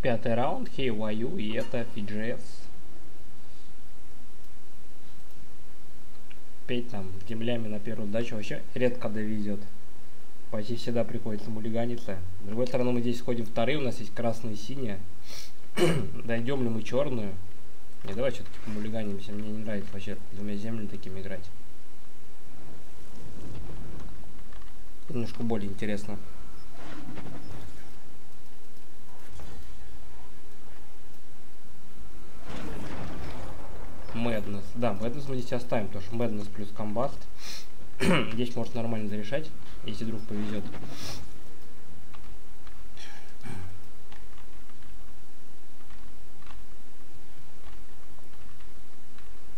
Пятый раунд, Ваю, и это FGS. Петь там землями на первую дачу вообще редко довезет. Почти всегда приходится мулиганиться. С другой стороны, мы здесь ходим вторые, у нас есть красная и синяя. Дойдем ли мы черную? Не, давай все-таки помулиганимся. Мне не нравится вообще двумя землями такими играть. Немножко более интересно. Madness. Да, Madness мы здесь оставим, потому что Madness плюс Комбаст. здесь может нормально зарешать, если вдруг повезет.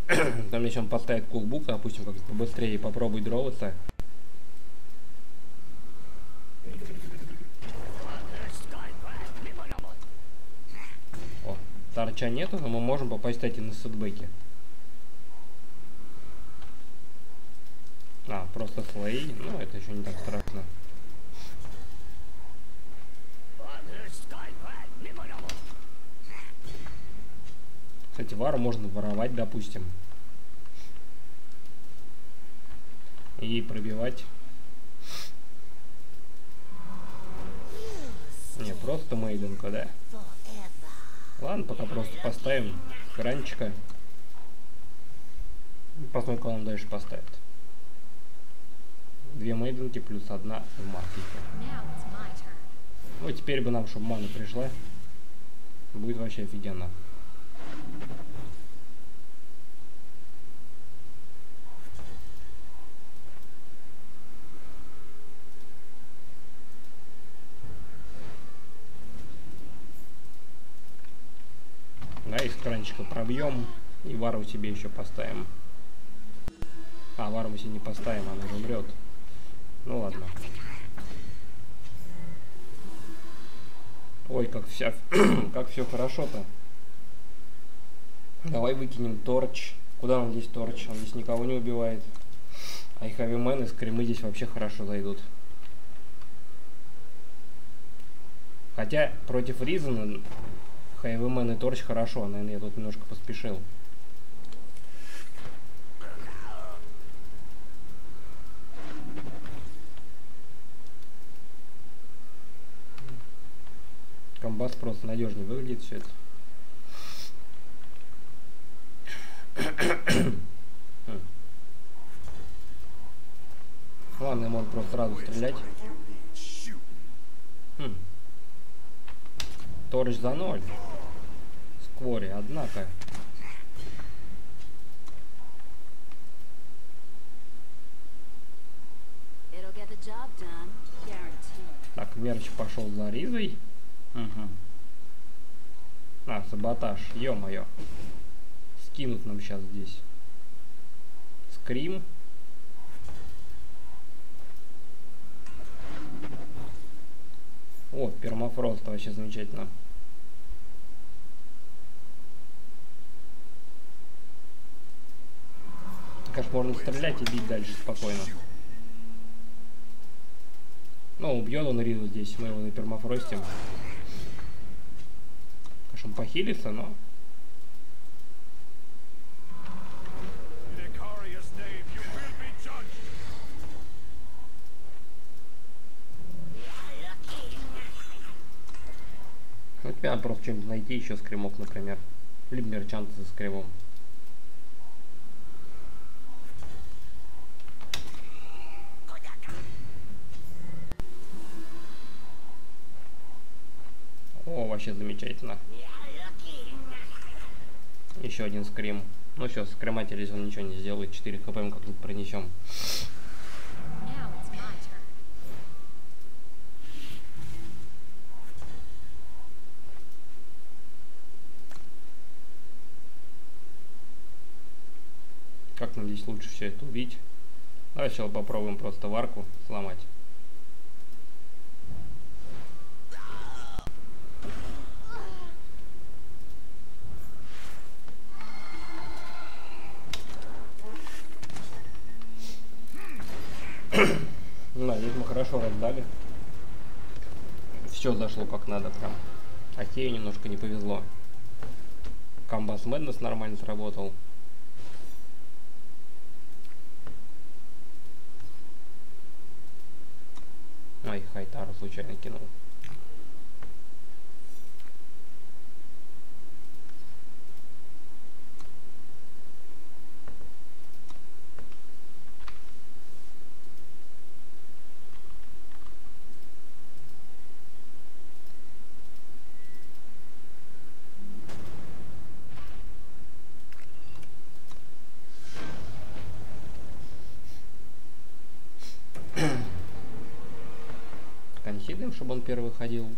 Там если он поставит кулбук, допустим, как побыстрее попробуй дроваться. О, торча нету, но мы можем попасть, кстати, на сетбеки. А, просто слои. Ну, это еще не так страшно. Кстати, вару можно воровать, допустим. И пробивать. Не, просто мейденка, да? Ладно, пока просто поставим кранчика. Посмотрим, кого он дальше поставит. Две мейденки плюс одна в маркете. Ну, теперь бы нам, чтобы мана пришла. Будет вообще офигенно. Да, из кранчика пробьем и вару себе еще поставим. А, вару мы себе не поставим, она же умрет. Ну ладно. Ой, как вся, как все хорошо-то. Давай выкинем торч. Куда он здесь торч? Он здесь никого не убивает. А их авиамены с кремы здесь вообще хорошо зайдут. Хотя против Ризана Хайвемен и Торч хорошо, наверное, я тут немножко поспешил. Комбас просто надежнее выглядит все это. Ладно, я могу просто сразу стрелять. Хм. Торч за ноль. Сквори, однако. Так, Мерч пошел за Ризой. Угу. А, саботаж, ё-моё. Скинут нам сейчас здесь. Скрим. О, пермафрост вообще замечательно. Конечно, можно стрелять и бить дальше спокойно. Ну, убьет он Ризу здесь, мы его на пермафросте. Конечно, он похилится, но... Мне надо просто что-нибудь найти еще скримок, например. Либо мерчант за скримом. О, вообще замечательно. Еще один скрим. Ну все, скриматель, он ничего не сделает. 4 хп мы как-нибудь пронесем. Как нам здесь лучше все это увидеть? Давай сначала попробуем просто варку сломать. Да, здесь мы хорошо раздали. Все зашло как надо прям. А Кею немножко не повезло. Камбас Мэднес нормально сработал. Ой, Хайтару случайно кинул. Консилиум, чтобы он первый ходил.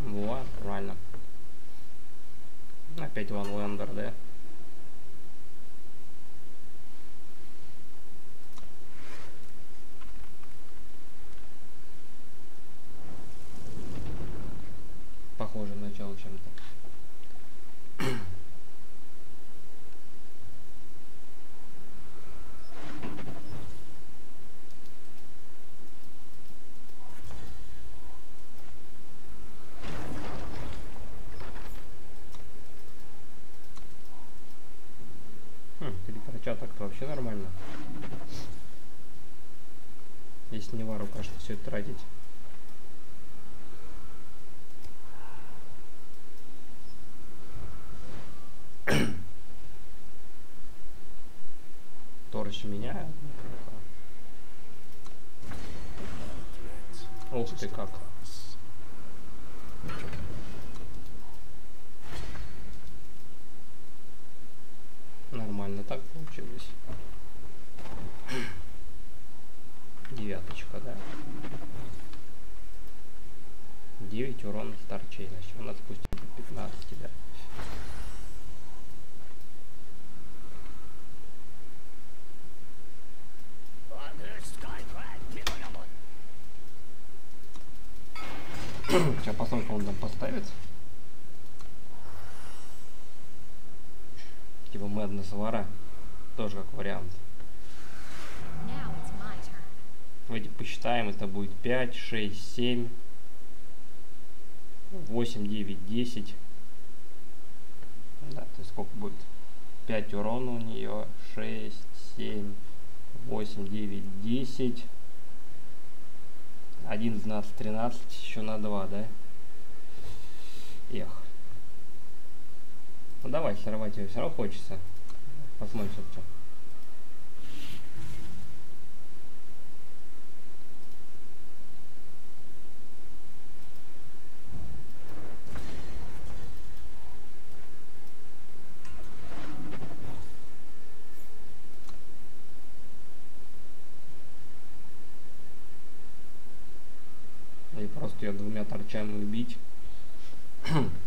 Вот, правильно. Опять Ван Лендер, да? Вообще нормально. Если не вару, кажется, все это тратить. Торч меня. Ух ты как. Нормально так получилось. Девяточка, да. 9 урона с торчей, значит у нас спустить до 15, да. Сейчас посмотрим, что он там поставит. Типа Мэднес Вара. Тоже как вариант. Давайте посчитаем. Это будет 5, 6, 7, 8, 9, 10. Да, то есть сколько будет? 5 урона у нее. 6, 7, 8, 9, 10. 1, 12, 13. Еще на 2, да? Эх. Ну давай сорвать ее. Все равно хочется. Посмотрим все-таки. Просто ее двумя торчами убить.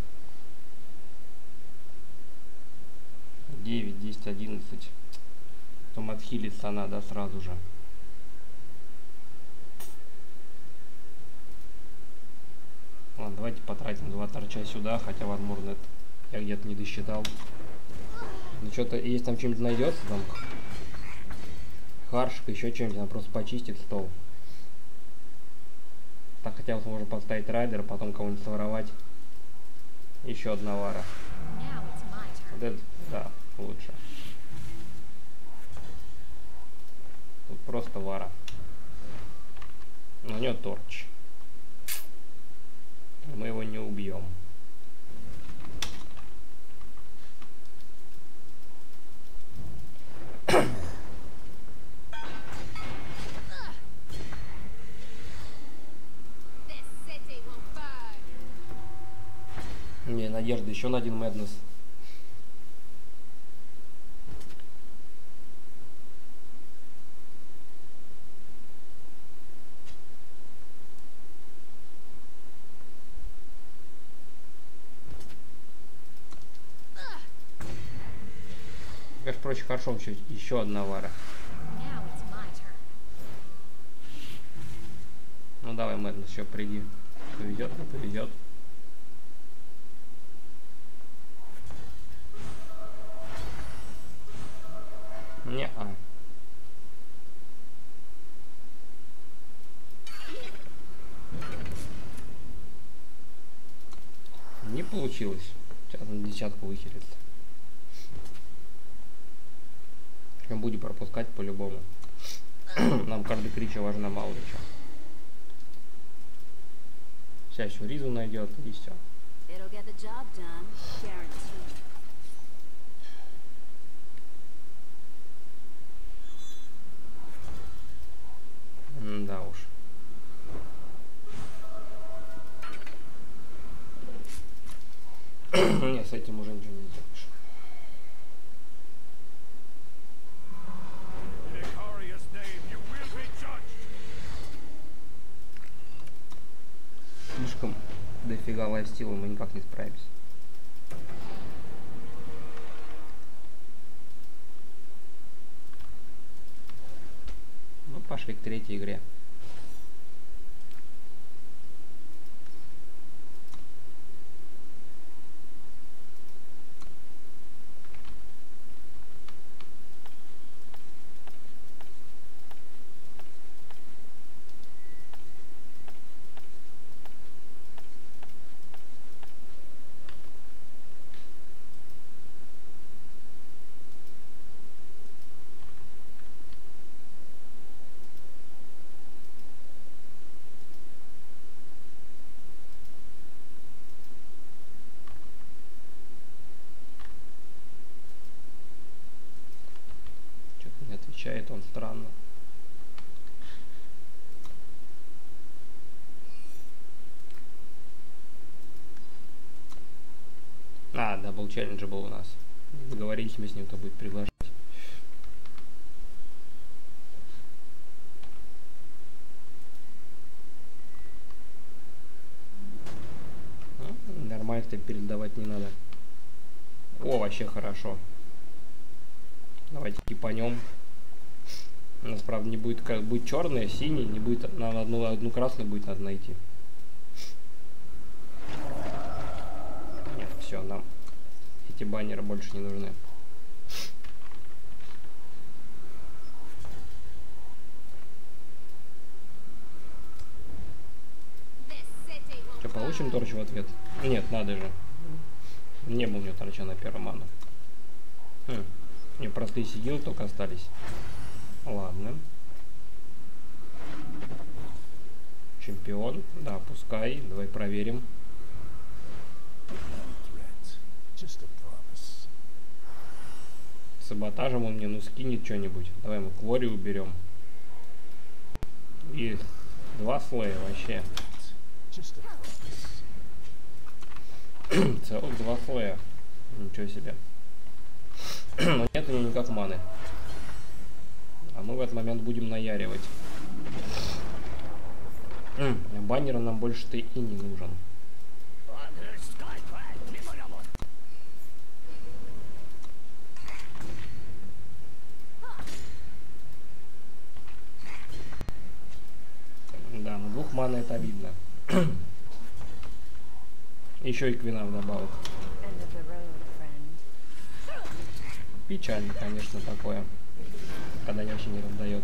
11. Потом отхилиться надо сразу же. Ладно, давайте потратим два торча сюда, хотя возможно это я где-то не досчитал. Ну что-то, если там чем-нибудь найдется, там харшик, еще чем-нибудь, она просто почистит стол. Так хотелось можно поставить райдер, потом кого-нибудь своровать. Еще одна вара. Вот это, да, лучше. Просто вара. На нее торч. Мы его не убьем. Не, надежда, еще на один Мэднес. Конечно, проще хорошо, еще, еще одна вара. Turn. давай, Мэднес, еще приди. Поведет, не поведет. Не-а. Не получилось. Сейчас на десятку выхерится. Мы будем пропускать по-любому. Нам каждый крича важна мало ли чё. Сейчас еще Ризу найдет и все. Да уж. Не, с этим уже ничего дофига лайфстила, мы никак не справимся. Ну, пошли к третьей игре. Что-то не отвечает он странно. А, double challenge был у нас. Договорились мы с ним, кто будет приглашать. Нормально ты передавать не надо. О, вообще хорошо. Давайте кипанем. У нас, правда, не будет, как будет черное, синий, не будет, нам одну, одну красную будет надо найти. Нет, все, нам эти баннеры больше не нужны. Что, получим торч в ответ? Нет, надо же. Не было у него торча на первом ману. Хм. Мне простые сигилы только остались. Ладно. Чемпион. Да, пускай. Давай проверим. Саботажем он мне ну скинет что-нибудь. Давай мы Квори уберем. И два слоя вообще. Целых два слоя. Ничего себе. Но нет у него никак маны. А мы в этот момент будем наяривать. М, а Баннер нам больше-то и не нужен. Да, на двух мана это обидно. Еще и квина вдобавок. Печально, конечно, такое. Когда я вообще не раздает.